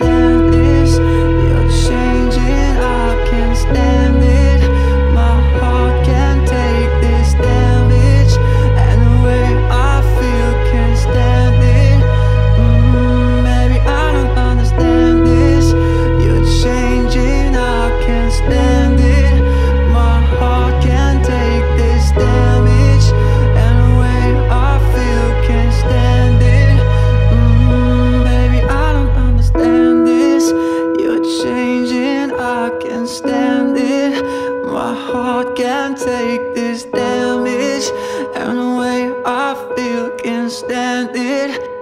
Hard for stand it My heart can't take this damage And the way I feel can't stand it.